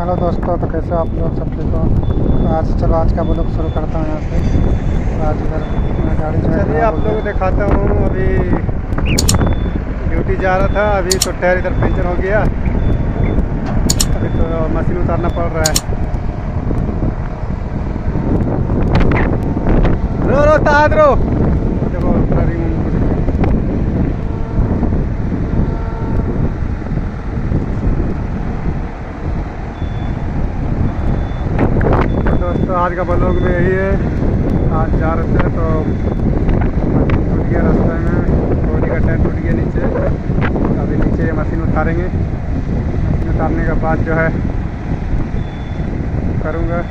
Hello दोस्तों तो कैसे हो आप लोग सब ठीक हो? तो आज चलो आज का ब्लॉग शुरू करता हूँ यहाँ से। आज इधर मैं गाड़ी जो चलिए आप लोग को दिखाता हूँ अभी ड्यूटी जा रहा था अभी तो टायर इधर पंचर हो गया। अभी तो मशीन उतारना पड़ रहा है। रो रो ताद रो देखो पूरा रिंग उंग टूट गया। तो दोस्तों आज का ब्लॉग में यही है। आज जा रहे थे तो टूट गया रास्ते में। बॉडी का टायर टूट गया नीचे। अभी नीचे ये मशीन उतारेंगे। मशीन उतारने के बाद जो है करूँगा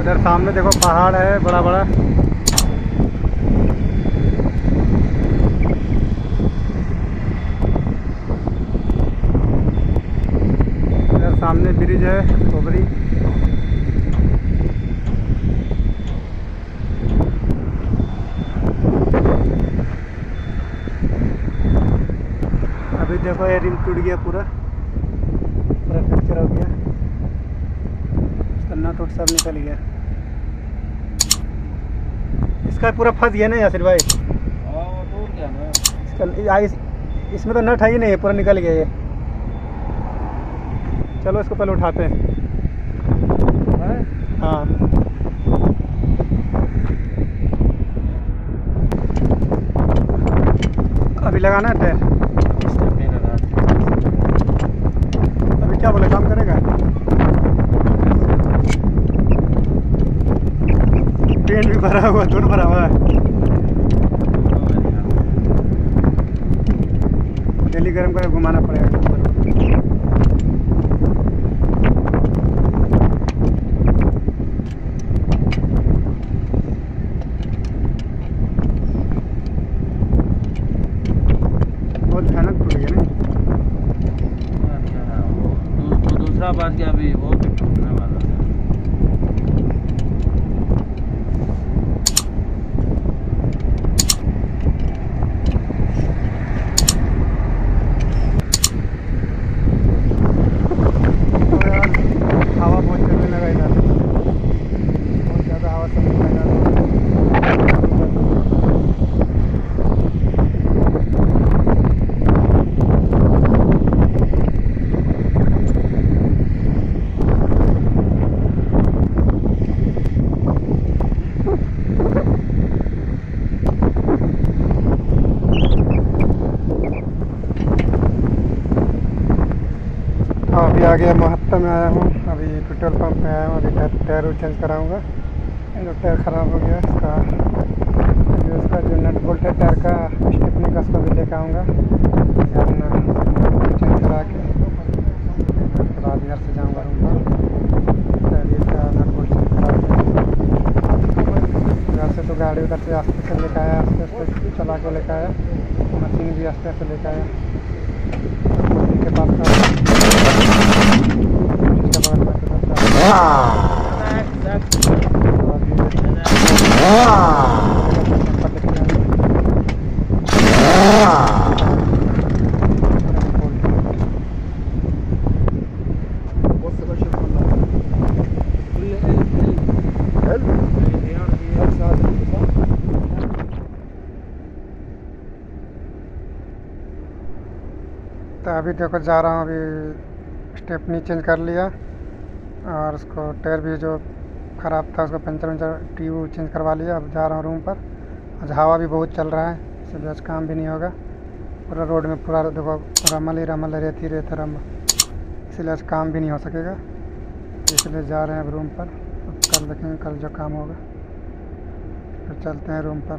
उधर सामने देखो पहाड़ है बड़ा बड़ा सामने ब्रिज है कोबरी अभी देखो ये रिम टूट गया पूरा। पूरा फ्रैक्चर हो गया। इसका नट सब निकल गया। इसका पूरा फंस गया ना यासिर भाई। इसका इस, इसमें तो नट है ही नहीं पूरा निकल गया ये। चलो इसको पहले उठाते हैं। हाँ? अभी लगाना है टायर अभी क्या बोले काम करेगा पेंट भी भरा हुआ धूल भरा हुआ है। डेली गर्म कर घुमाना पड़ेगा। बहुत भयानक टूट गया ना। दूसरा बात क्या अभी वो भी टूटने वाला है तो यार हवा बहुत चलने लगा इधर बहुत ज़्यादा हवा चलने लगा आ गया महत्ता में आया हूँ। अभी पेट्रोल पंप में आया हूँ। अभी टायर टायर चेंज कराऊँगा। जो टायर ख़राब हो गया। इसका अभी उसका जो नट बोल्ट है टायर का स्टेपनी का उसको भी लेकर आऊँगा। चेंज करा के, उसके बाद घर से जाऊँगा रूम पर। इसका नट बोल्ट चेंज करा के। घर से तो गाड़ी उधर से आस्ते से लेकर आया, आस्ते आस्ते चला के लेकर आया। मशीन भी आस्ते आस्ते लेकर आया। के पास का इसके तो अभी देखो जा रहा हूँ अभी स्टेपनी चेंज कर लिया और उसको टायर भी जो ख़राब था, उसको पंचर वंचर ट्यूब चेंज करवा लिया। अब जा रहा हूँ रूम पर। आज हवा भी बहुत चल रहा है, इसलिए आज काम भी नहीं होगा। पूरा रोड में पूरा, देखो रमल ही रमल रेती रेत रमल इसलिए आज काम भी नहीं हो सकेगा। इसलिए जा रहे हैं अब रूम पर। अब कल देखेंगे कल जो काम होगा। फिर चलते हैं रूम पर।